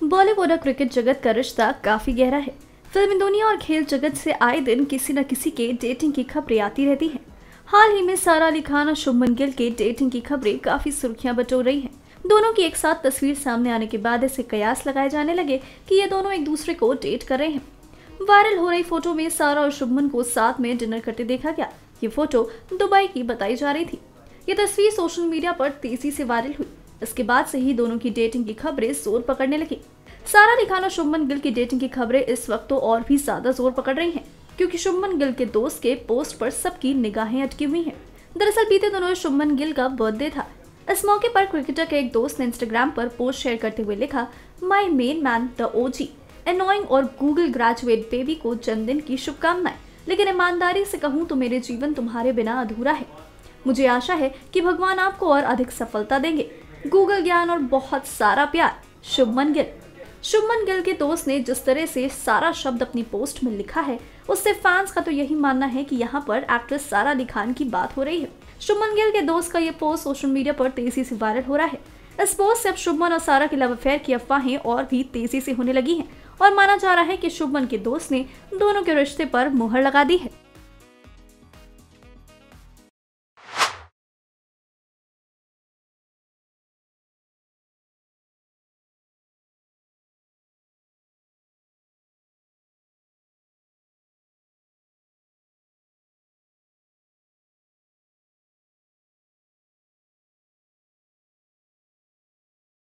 बॉलीवुड और क्रिकेट जगत का रिश्ता काफ़ी गहरा है। फ़िल्म दुनिया और खेल जगत से आए दिन किसी न किसी के डेटिंग की खबरें आती रहती हैं। हाल ही में सारा अली खान और शुभमन गिल के डेटिंग की खबरें काफ़ी सुर्खियाँ बटोर रही हैं। दोनों की एक साथ तस्वीर सामने आने के बाद ऐसे कयास लगाए जाने लगे कि ये दोनों एक दूसरे को डेट कर रहे हैं। वायरल हो रही फ़ोटो में सारा और शुभमन को साथ में डिनर करते देखा गया। ये फ़ोटो दुबई की बताई जा रही थी। ये तस्वीर सोशल मीडिया पर तेज़ी से वायरल हुई। इसके बाद से ही दोनों की डेटिंग की खबरें ज़ोर पकड़ने लगी। सारा अली खान और शुभमन गिल की डेटिंग की खबरें इस वक्त तो और भी ज़्यादा ज़ोर पकड़ रही हैं, क्योंकि शुभमन गिल के दोस्त के पोस्ट पर सबकी निगाहें अटकी हुई हैं। दरअसल बीते दिनों शुभमन गिल का बर्थडे था। इस मौके पर क्रिकेटर के एक दोस्त ने इंस्टाग्राम पर पोस्ट शेयर करते हुए लिखा my main man the OG annoying और गूगल ग्रेजुएट बेबी को जन्मदिन की शुभकामनाएँ, लेकिन ईमानदारी से कहूँ तो मेरे जीवन तुम्हारे बिना अधूरा है। मुझे आशा है कि भगवान आपको और अधिक सफलता देंगे। गूगल ज्ञान और बहुत सारा प्यार, शुभमन गिल। शुभमन गिल के दोस्त ने जिस तरह से सारा शब्द अपनी पोस्ट में लिखा है, उससे फैंस का तो यही मानना है कि यहाँ पर एक्ट्रेस सारा अली खान की बात हो रही है। शुभमन गिल के दोस्त का ये पोस्ट सोशल मीडिया पर तेज़ी से वायरल हो रहा है। इस पोस्ट से अब शुभमन और सारा के लव अफेयर की अफवाहें और भी तेज़ी से होने लगी हैं और माना जा रहा है कि शुभमन के दोस्त ने दोनों के रिश्ते पर मुहर लगा दी है।